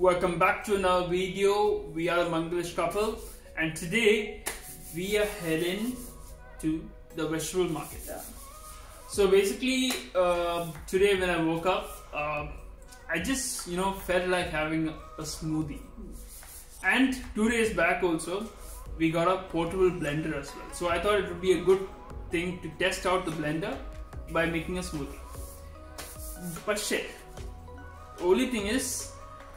Welcome back to another video. We are the Mangalish couple, and today we are heading to the vegetable market. So basically, um, today when I woke up, um, I just you know felt like having a smoothie. And two days back also, we got a portable blender as well. So I thought it would be a good thing to test out the blender by making a smoothie. But shit, only thing is.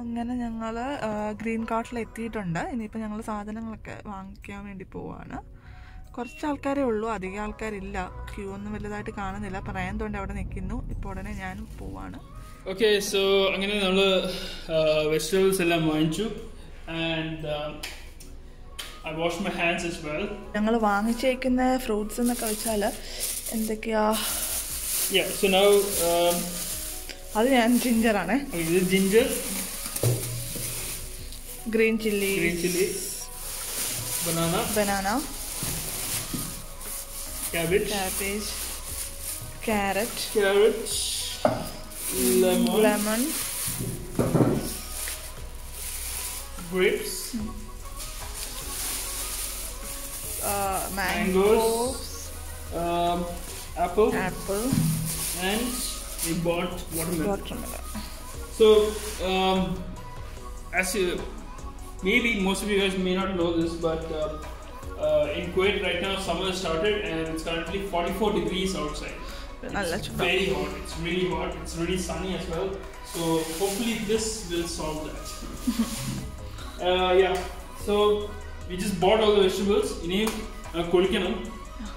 അങ്ങനെ ഞങ്ങൾ green കാർട്ടിൽ എത്തിയിട്ടുണ്ട് ഇനിയിപ്പോൾ ഞങ്ങൾ സാധനങ്ങളൊക്കെ വാങ്ങിക്കാൻ വേണ്ടി പോവാണ്. കുറച്ച് ആൾക്കാരേ ഉള്ളൂ. അധികം ആൾക്കാരില്ല. ക്യൂ ഒന്നും വലുതായിട്ട് കാണുന്നില്ല. പറയാൻ തോണ്ടി അവിടെ നിൽക്കുന്നു. ഇപ്പോൾ ഉടനെ ഞാനും പോവാണ്. ഓക്കെ സോ അങ്ങനെ നമ്മൾ വെജിറ്റബിൾസ് എല്ലാം വാങ്ങിച്ചു. And I wash my hands as well ഞങ്ങൾ വാങ്ങിച്ചേക്കുന്ന ഫ്രൂട്ട്സ് എന്നൊക്കെ വെച്ചാൽ എന്തൊക്കെയാ? യാ സോ നൗ അത് ഞാൻ ജിഞ്ചറാണ് ഇത് this green chilies, green banana. Banana. Cabbage. Cabbage. Carrot. Carrot. Lemon. Lemon. Grapes. Uh, mangoes, mangoes. Um, apple. Apple. And we bought watermelon. watermelon. So, um, as you maybe most of you guys may not know this, but um, uh, in Kuwait right now summer has started and it's currently 44 degrees outside. നല്ല It's ചൂടാ very hot. It's really hot. It's really sunny as well. So hopefully this will solve that. uh, yeah. So we just bought all the vegetables. ഇനിയും കുളിക്കണം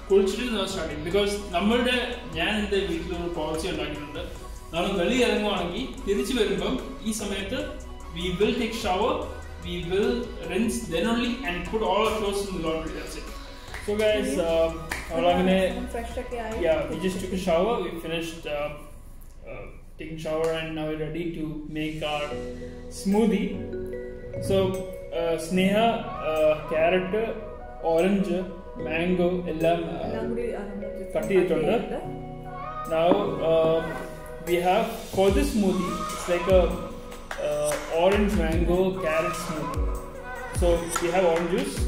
കുളിച്ചിട്ട് starting because നമ്മളുടെ ഞാൻ എൻ്റെ വീട്ടിലൊരു policy ഉണ്ടാക്കിയിട്ടുണ്ട് നമ്മൾ വെളി ഇറങ്ങുവാണെങ്കിൽ തിരിച്ചു വരുമ്പം ഈ സമയത്ത് we will take shower we will rinse then only and put all our clothes in the laundry. That's it. So guys, uh, yeah, we just took a shower. We finished uh, uh, taking shower and now we're ready to make our smoothie. So uh, Sneha, uh, carrot, orange, mango, ellam uh, cut it Now we have for this smoothie, it's like a orange mango carrot smoothie. So we have orange juice.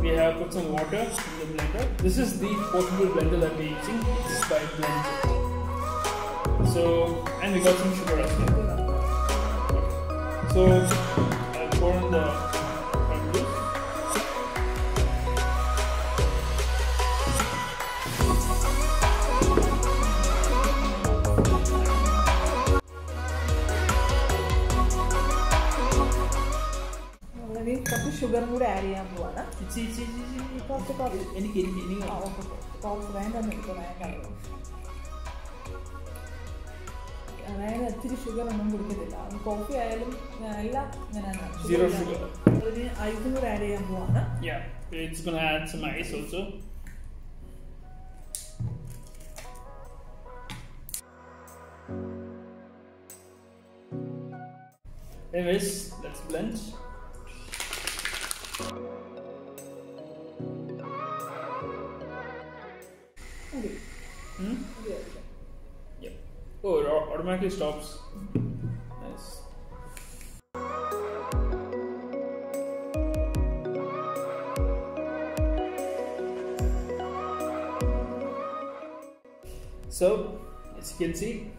We have put some water in the blender. This is the portable blender that we're using. This is by BlendJet. So, and we got some sugar as well. So, അതിന് കുറച്ച് ഷുഗറും കൂടെ add ചെയ്യാൻ പോവാണ്. കുറച്ച് കുറച്ച് എനിക്ക് എനിക്ക് കുറച്ച് വേണ്ടെന്ന് ഇപ്പോൾ വേണ്ട അതായത് ഒത്തിരി ഷുഗർ ഒന്നും കൊടുക്കത്തില്ല. കോഫി ആയാലും എല്ലാം സീറോ ഷുഗർ അതിന് ഐസും കൂടെ ആഡ് ചെയ്യാൻ പോവാണ്. It's gonna add some ice also Anyways, let's blend. Hmm? Yep. Oh, it automatically stops. Nice. So, as you can see,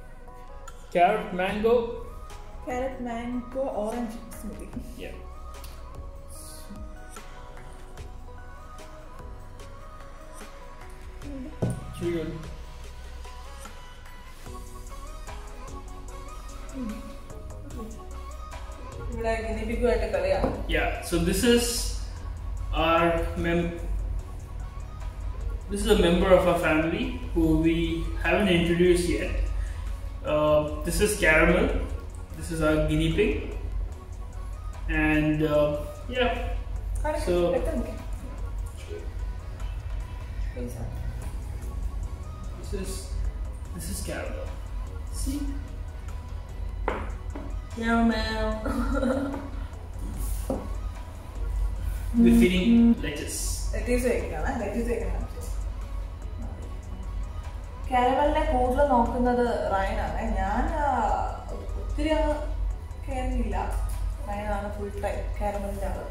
carrot mango. Carrot mango orange smoothie. Yeah. Yeah, so this is our mem this is a member of our family who we haven't introduced yet. Uh, this is Caramel, this is our guinea pig, and uh, yeah, so this is this is Caramel. See? We're feeding lettuce. Lettuce കഴിക്കണം lettuce കഴിക്കണം കാരമലിനെ കൂടുതൽ നോക്കുന്നത് റയനാണ് ഞാൻ ആ, ഒത്തിരി അങ്ങ് കയറുന്നില്ല റയനാണ് full time കാരമലിൻ്റെ ആള്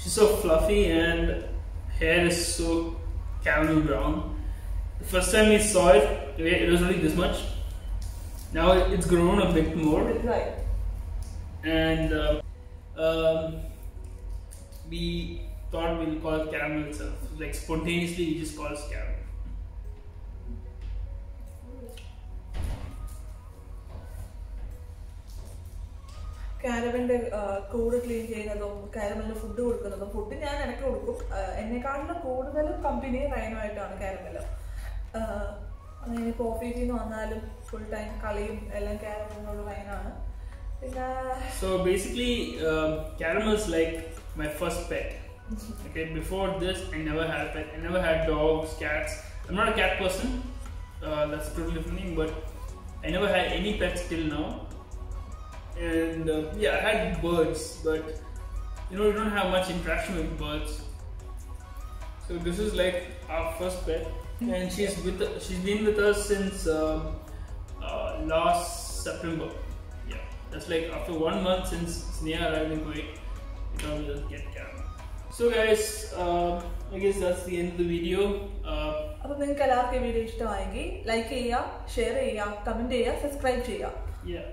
She's so fluffy and hair is so caramel brown. The first time we saw it, it was only this much. Now it's grown a bit more. Right. And uh, um, we thought we'll call it caramel itself. Like spontaneously, we just call it caramel. കാരമലിന്റെ കൂട് ക്ലീൻ ചെയ്യുന്നതും കാരമലിന് food കൊടുക്കുന്നതും food ഞാൻ ഇടയ്ക്ക് കൊടുക്കും ആ, എന്നെക്കാട്ടിലും കൂടുതലും company റയനുമായിട്ടാണ് caramel ഇനിയിപ്പോൾ ഓഫീസിൽ നിന്ന് വന്നാലും ഫുൾ ടൈം കളിയും എല്ലാം കാരമലിനോട് റയനാണ് പിന്നെ um, caramel is like my first pet. Okay, before this, I never had pet. I never had dogs, cats. I'm not a cat person. Uh, that's totally. But I never had any pets till now. And uh, yeah, I had birds, but you know, you don't have much interaction with birds. So this is like our first pet, and she's with she's been with us since um, uh, last September. Yeah, that's like after one month since Sneha arrived in Kuwait, we thought we'll just get Karen. So guys, uh, I guess that's the end of the video. Uh, അപ്പോൾ നിങ്ങൾക്ക് എല്ലാവർക്കും ഈ video ഇഷ്ടമായെങ്കിൽ like ചെയ്യുക share ചെയ്യുക comment ചെയ്യുക subscribe ചെയ്യുക yeah,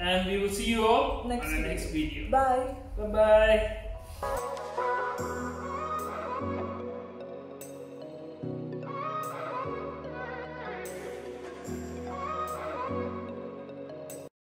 and we will see you all Next on the next video. Bye. Bye bye.